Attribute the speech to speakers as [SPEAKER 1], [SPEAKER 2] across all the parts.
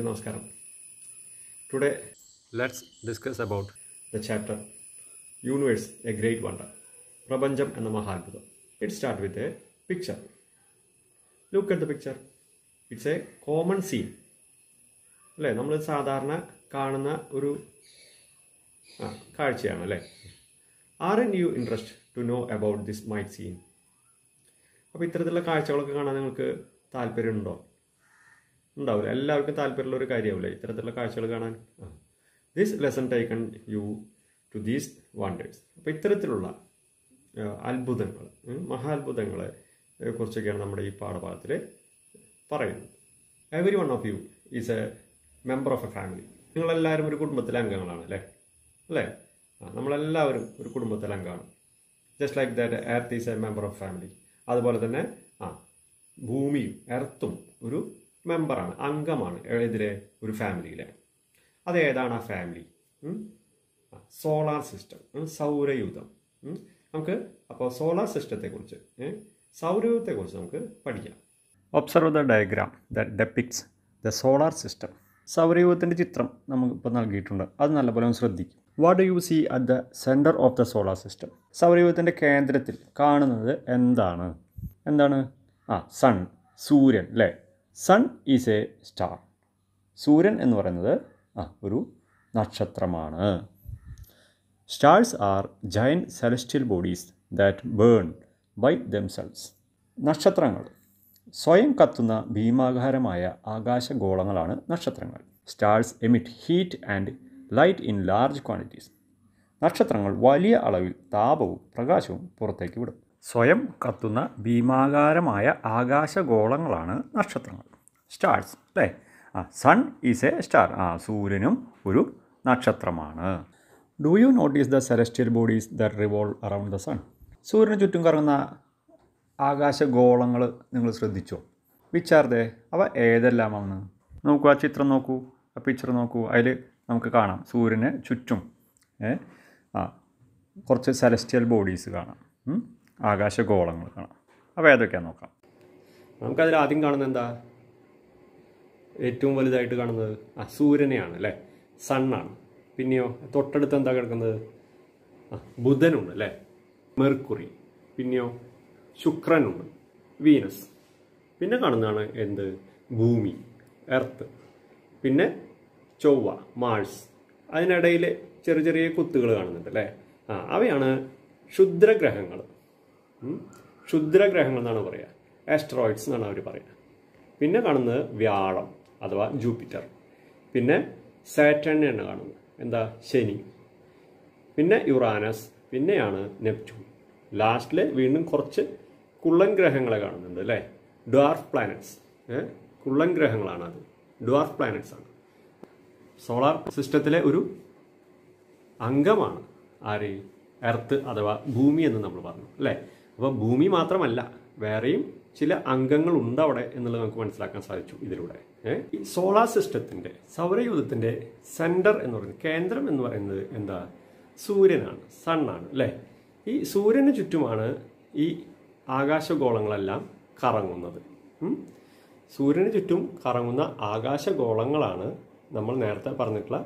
[SPEAKER 1] എല്ലാവർക്കും നമസ്കാരം. Today
[SPEAKER 2] let's discuss about
[SPEAKER 1] the chapter universe a great wonder പ്രപഞ്ചം എന്ന മഹാത്ഭുതം it start with a picture look at the picture it's a common scene അല്ലേ? നമ്മൾ സാധാരണ കാണുന്ന ഒരു ആ, കാഴ്ചയാണ് അല്ലേ? R N you interest to know about this might scene അപ്പോൾ ഇത്തരത്തിലുള്ള കാഴ്ചകളൊക്കെ കാണാൻ നിങ്ങൾക്ക് താല്പര്യമുണ്ടോ? ഉണ്ടാവില്ല എല്ലാവർക്കും താല്പര്യമുള്ള ഒരു കാര്യമാവില്ലേ ഇത്തരത്തിലുള്ള കാഴ്ചകൾ കാണാൻ. This lesson taken you to these wonders അപ്പോൾ ഇത്തരത്തിലുള്ള അത്ഭുതങ്ങൾ മഹാത്ഭുതങ്ങളെ കുറിച്ചൊക്കെയാണ് നമ്മുടെ ഈ പാഠഭാഗത്തിൽ പറയുന്നത്. Every one of you is a member of a family നിങ്ങളെല്ലാവരും ഒരു കുടുംബത്തിലെ അംഗങ്ങളാണ് അല്ലേ? അല്ലേ? ആ, നമ്മളെല്ലാവരും ഒരു കുടുംബത്തിലെ അംഗമാണ്. Just like that earth is a member of family അതുപോലെ തന്നെ ആ ഭൂമിയും എർത്തും ഒരു മെമ്പറാണ് അംഗമാണ് ഇതിലെ ഒരു ഫാമിലിയിലെ. അത് ഏതാണ് ആ ഫാമിലി? Solar system സൗരയൂഥം. നമുക്ക് അപ്പോൾ സോളാർ സിസ്റ്റത്തെക്കുറിച്ച് സൗരയൂഥത്തെക്കുറിച്ച് നമുക്ക് പഠിക്കാം.
[SPEAKER 2] Observe the diagram that depicts the solar system സൗരയൂഥത്തിന്റെ ചിത്രം നമുക്ക് ഇപ്പോൾ നൽകിയിട്ടുണ്ട്. അത് നല്ലപോലെ ഒന്ന് ശ്രദ്ധിക്കും. What you see at the centre of the solar system സൗരയൂഥത്തിന്റെ കേന്ദ്രത്തിൽ കാണുന്നത് എന്താണ്? എന്താണ്? ആ സൺ സൂര്യൻ അല്ലേ സൺ ഈസ് എ സ്റ്റാർ സൂര്യൻ എന്ന് പറയുന്നത് ആ ഒരു നക്ഷത്രമാണ്. Stars are giant celestial bodies that burn by themselves നക്ഷത്രങ്ങൾ. സ്വയം കത്തുന്ന ഭീമാകാരമായ ആകാശഗോളങ്ങളാണ് നക്ഷത്രങ്ങൾ. Stars emit heat and light in large quantities നക്ഷത്രങ്ങൾ വലിയ അളവിൽ താപവും പ്രകാശവും പുറത്തേക്ക് വിടും. സ്വയം കത്തുന്ന ഭീമാകാരമായ ആകാശഗോളങ്ങളാണ് നക്ഷത്രങ്ങൾ. സ്റ്റാർസ് അല്ലേ? ആ സൺ ഈസ് എ സ്റ്റാർ. ആ സൂര്യനും ഒരു നക്ഷത്രമാണ്. Do you notice the celestial bodies the revolve around the sun സൂര്യന് ചുറ്റും കറങ്ങുന്ന ആകാശഗോളങ്ങൾ നിങ്ങൾ ശ്രദ്ധിച്ചോ? വിച്ചാർദേ അവ ഏതെല്ലാമാണ് നോക്കൂ ആ ചിത്രം നോക്കൂ ആ പിക്ചർ നോക്കൂ. അതിൽ നമുക്ക് കാണാം സൂര്യന് ചുറ്റും ആ കുറച്ച് സെലസ്റ്റിയൽ ബോഡീസ് കാണാം? ആകാശഗോളങ്ങൾ കാണാം. അപ്പോൾ ഏതൊക്കെയാണെന്ന് നോക്കാം?
[SPEAKER 1] നമുക്കതിൽ ആദ്യം കാണുന്നത് എന്താ? ഏറ്റവും വലുതായിട്ട് കാണുന്നത് ആ സൂര്യനെയാണ് അല്ലേ? സണ്ണാണ് പിന്നെയോ തൊട്ടടുത്ത് എന്താ കിടക്കുന്നത്? ആ ബുധനുണ്ട് അല്ലേ? മെർക്കുറി പിന്നെയോ ശുക്രനുണ്ട് വീനസ് പിന്നെ കാണുന്നതാണ് എന്ത്? ഭൂമി എർത്ത് പിന്നെ ചൊവ്വ മാഴ്സ് അതിനിടയിൽ ചെറിയ ചെറിയ കുത്തുകൾ കാണുന്നുണ്ട് അല്ലേ? ആ അവയാണ് ക്ഷുദ്രഗ്രഹങ്ങൾ. ക്ഷുദ്രഗ്രഹങ്ങൾ എന്നാണ് പറയുക. ആസ്ട്രോയിഡ്സ് എന്നാണ് അവർ പറയുക. പിന്നെ കാണുന്നത് വ്യാഴം അഥവാ ജൂപ്പിറ്റർ പിന്നെ സാറ്റേണിനെയാണ് കാണുന്നത്. എന്താ? ശനി. പിന്നെ യുറാനസ് പിന്നെയാണ് നെപ്റ്റ്യൂൺ ലാസ്റ്റിൽ വീണ്ടും കുറച്ച് കുള്ളൻ ഗ്രഹങ്ങളെ കാണുന്നുണ്ട് അല്ലേ? ഡ്വാർഫ് പ്ലാനറ്റ്സ് കുള്ളൻ ഗ്രഹങ്ങളാണ് അത്. ഡ്വാർഫ് പ്ലാനറ്റ്സ് ആണ്. സോളാർ സിസ്റ്റത്തിലെ ഒരു അംഗമാണ്. ആര്? എർത്ത് അഥവാ ഭൂമി എന്ന് നമ്മൾ പറഞ്ഞു. അല്ലേ? അപ്പോൾ ഭൂമി മാത്രമല്ല വേറെയും ചില അംഗങ്ങൾ ഉണ്ട് അവിടെ എന്നുള്ളത് നമുക്ക് മനസ്സിലാക്കാൻ സാധിച്ചു ഇതിലൂടെ. ഈ സോളാർ സിസ്റ്റത്തിന്റെ സൗരയൂഥത്തിന്റെ സെന്റർ എന്ന് പറയുന്നത് കേന്ദ്രം എന്ന് പറയുന്നത് എന്താ? സൂര്യനാണ് സണ്ണാണ് അല്ലേ? ഈ സൂര്യന് ചുറ്റുമാണ് ഈ ആകാശഗോളങ്ങളെല്ലാം കറങ്ങുന്നത്? സൂര്യന് ചുറ്റും കറങ്ങുന്ന ആകാശഗോളങ്ങളാണ് നമ്മൾ നേരത്തെ പറഞ്ഞിട്ടുള്ള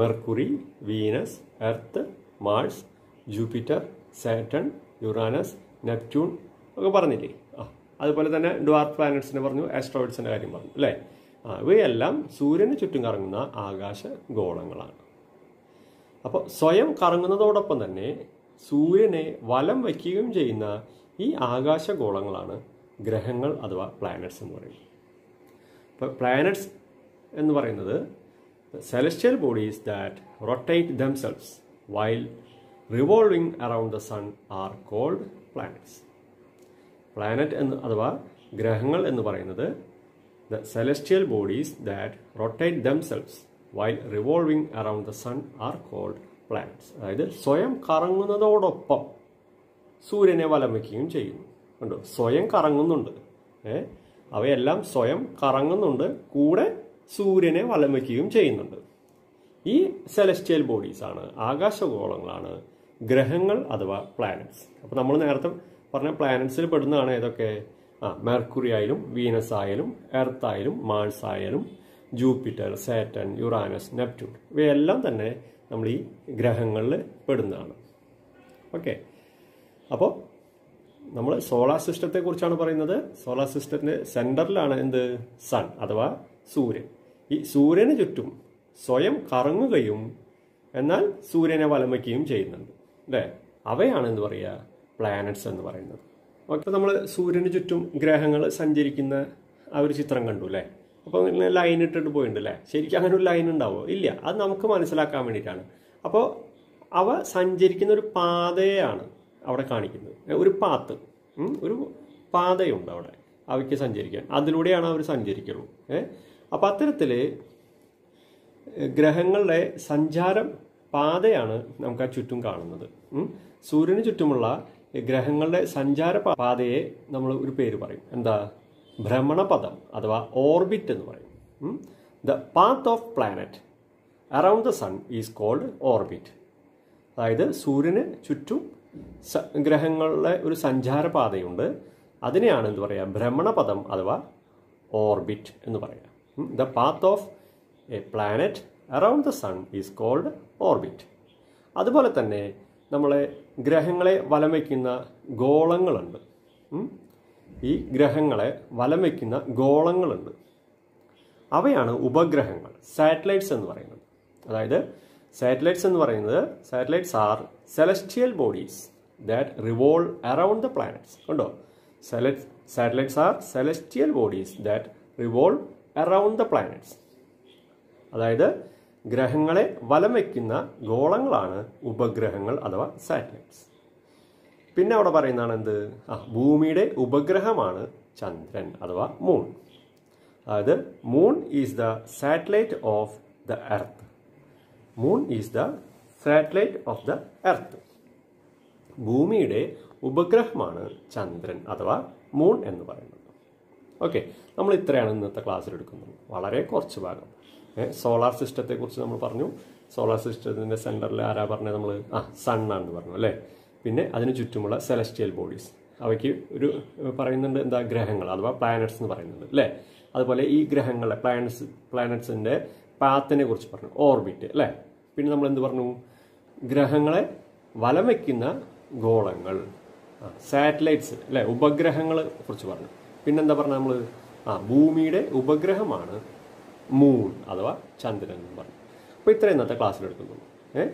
[SPEAKER 1] Mercury Venus Earth Mars Jupiter Saturn Uranus Neptune ഒക്കെ പറഞ്ഞില്ലേ? ആ അതുപോലെ തന്നെ ഡ്വാർഫ് പ്ലാനറ്റ്സിനെ പറഞ്ഞു ആസ്ട്രോയിഡ്സിന്റെ കാര്യം പറഞ്ഞു അല്ലേ? ആ ഇവയെല്ലാം സൂര്യന് ചുറ്റും കറങ്ങുന്ന ആകാശ ഗോളങ്ങളാണ്. അപ്പോൾ സ്വയം കറങ്ങുന്നതോടൊപ്പം തന്നെ സൂര്യനെ വലം വയ്ക്കുകയും ചെയ്യുന്ന ഈ ആകാശ ഗോളങ്ങളാണ് ഗ്രഹങ്ങൾ അഥവാ പ്ലാനറ്റ്സ് എന്ന് പറയുന്നത്. ഇപ്പോൾ പ്ലാനറ്റ്സ് എന്ന് പറയുന്നത് celestial bodies that rotate themselves while revolving around the sun are called planets planet എന്ന് അഥവാ ഗ്രഹങ്ങൾ എന്ന് പറയുന്നത് the celestial bodies that rotate themselves while revolving around the sun are called planets അതായത് സ്വയം കറങ്ങുന്നതോടൊപ്പം സൂര്യനെ വലം വയ്ക്കുകയും ചെയ്യുന്നു. കണ്ടോ? സ്വയം കറങ്ങുന്നുണ്ട്. ഏ? അവയെല്ലാം സ്വയം കറങ്ങുന്നുണ്ട്. കൂടെ സൂര്യനെ വലം വയ്ക്കുകയും ചെയ്യുന്നുണ്ട്. ഈ സെലസ്റ്റിയൽ ബോഡീസ് ആണ് ആകാശഗോളങ്ങളാണ് ഗ്രഹങ്ങൾ അഥവാ പ്ലാനറ്റ്സ് അപ്പോൾ നമ്മൾ നേരത്തെ പറഞ്ഞ പ്ലാനറ്റ്സിൽ പെടുന്നതാണ് ഏതൊക്കെ? ആ മെർക്കുറി ആയാലും വീനസ് ആയാലും എർത്ത് ആയാലും മാൾസ് ആയാലും ജൂപ്പിറ്റർ സാറ്റൻ യുറാനസ് നെപ്റ്റ്യൂൺ ഇവയെല്ലാം തന്നെ നമ്മൾ ഈ ഗ്രഹങ്ങളിൽ പെടുന്നതാണ്. ഓക്കെ. അപ്പോൾ നമ്മൾ സോളാർ സിസ്റ്റത്തെക്കുറിച്ചാണ് പറയുന്നത്. സോളാർ സിസ്റ്റത്തിന്റെ സെന്ററിലാണ് എന്ത്? സൺ അഥവാ സൂര്യൻ. ഈ സൂര്യന് ചുറ്റും സ്വയം കറങ്ങുകയും എന്നാൽ സൂര്യനെ വലം വയ്ക്കുകയും ചെയ്യുന്നുണ്ട്. അല്ലേ? അവയാണ് എന്ന് പറയുക പ്ലാനറ്റ്സ് എന്ന് പറയുന്നത്. ഓക്കെ നമ്മൾ സൂര്യന് ചുറ്റും ഗ്രഹങ്ങൾ സഞ്ചരിക്കുന്ന ആ ഒരു ചിത്രം കണ്ടു അല്ലേ? അപ്പോൾ ഇങ്ങനെ ലൈൻ ഇട്ടിട്ട് പോയിട്ടുണ്ട് അല്ലേ? ശരിക്കും അങ്ങനെ ഒരു ലൈൻ ഉണ്ടാവുമോ ഇല്ല അത് നമുക്ക് മനസ്സിലാക്കാൻ വേണ്ടിയിട്ടാണ്. അപ്പോൾ അവ സഞ്ചരിക്കുന്ന ഒരു പാതയാണ് അവിടെ കാണിക്കുന്നത്. ഒരു പാത്ത് ഒരു പാതയുണ്ട് അവിടെ അവയ്ക്ക് സഞ്ചരിക്കാൻ. അതിലൂടെയാണ് അവർ സഞ്ചരിക്കുള്ളൂ ഏഹ് അപ്പം അത്തരത്തിൽ ഗ്രഹങ്ങളുടെ സഞ്ചാരം പാതയാണ് നമുക്ക് ആ ചുറ്റും കാണുന്നത്. സൂര്യന് ചുറ്റുമുള്ള ഗ്രഹങ്ങളുടെ സഞ്ചാര പാതയെ നമ്മൾ ഒരു പേര് പറയും. എന്താ? ഭ്രമണപഥം അഥവാ ഓർബിറ്റ് എന്ന് പറയും. The path of planet. Around the sun is called orbit. അതായത് സൂര്യന് ചുറ്റും ഗ്രഹങ്ങളുടെ ഒരു സഞ്ചാരപാതയുണ്ട് അതിനെയാണ് എന്ത് പറയുക ഭ്രമണപഥം അഥവാ ഓർബിറ്റ് എന്ന് പറയുക the path of a planet around the sun is called orbit അതുപോലെ തന്നെ നമ്മളെ ഗ്രഹങ്ങളെ വലം വയ്ക്കുന്ന ഗോളങ്ങളുണ്ട്? ഈ ഗ്രഹങ്ങളെ വലം വയ്ക്കുന്ന ഗോളങ്ങളുണ്ട്. അവയാണ് ഉപഗ്രഹങ്ങൾ സാറ്റലൈറ്റ്സ് എന്ന് പറയുന്നത്. അതായത് സാറ്റലൈറ്റ്സ് എന്ന് പറയുന്നത് satellites are celestial bodies that revolve around the planets കണ്ടോ? Satellites are celestial bodies that revolve around the planets അതായത് ഗ്രഹങ്ങളെ വലം വയ്ക്കുന്ന ഗോളങ്ങളാണ് ഉപഗ്രഹങ്ങൾ അഥവാ സാറ്റലൈറ്റ്സ്. പിന്നെ അവിടെ പറയുന്നതാണ് എന്ത്? ആ ഭൂമിയുടെ ഉപഗ്രഹമാണ് ചന്ദ്രൻ അഥവാ മൂൺ അതായത് moon is the satellite of the earth moon is the satellite of the earth ഭൂമിയുടെ ഉപഗ്രഹമാണ് ചന്ദ്രൻ അഥവാ മൂൺ എന്ന് പറയുന്നത്. ഓക്കെ നമ്മൾ ഇത്രയാണ് ഇന്നത്തെ ക്ലാസ്സിൽ എടുക്കുന്നത്. വളരെ കുറച്ച് ഭാഗം. സോളാർ സിസ്റ്റത്തെക്കുറിച്ച് നമ്മൾ പറഞ്ഞു. സോളാർ സിസ്റ്റത്തിന്റെ സെന്ററിൽ ആരാ പറഞ്ഞത് നമ്മൾ ആ സണ്ണാണെന്ന് പറഞ്ഞു അല്ലേ? പിന്നെ അതിന് ചുറ്റുമുള്ള സെലസ്റ്റിയൽ ബോഡീസ് അവയ്ക്ക് ഒരു പറയുന്നുണ്ട് എന്താ? ഗ്രഹങ്ങൾ അഥവാ പ്ലാനറ്റ്സ് എന്ന് പറയുന്നുണ്ട് അല്ലേ? അതുപോലെ ഈ ഗ്രഹങ്ങളെ പ്ലാനറ്റ്സ് പ്ലാനറ്റ്സിന്റെ പാത്തിനെ കുറിച്ച് പറഞ്ഞു ഓർബിറ്റ് അല്ലേ? പിന്നെ നമ്മൾ എന്ത് പറഞ്ഞു? ഗ്രഹങ്ങളെ വലം വയ്ക്കുന്ന ഗോളങ്ങൾ സാറ്റലൈറ്റ്സ് അല്ലെ? ഉപഗ്രഹങ്ങളെ കുറിച്ച് പറഞ്ഞു. പിന്നെന്താ പറഞ്ഞു നമ്മൾ ആ ഭൂമിയുടെ ഉപഗ്രഹമാണ് മൂൺ അഥവാ ചന്ദ്രൻ എന്ന് പറഞ്ഞു അപ്പോൾ ഇത്രയും ഇന്നത്തെ ക്ലാസ്സിലെടുക്കുന്നുള്ളൂ ഏ?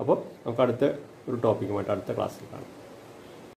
[SPEAKER 1] അപ്പോൾ നമുക്ക് അടുത്ത ഒരു ടോപ്പിക്കുമായിട്ട് അടുത്ത ക്ലാസ്സിൽ കാണാം.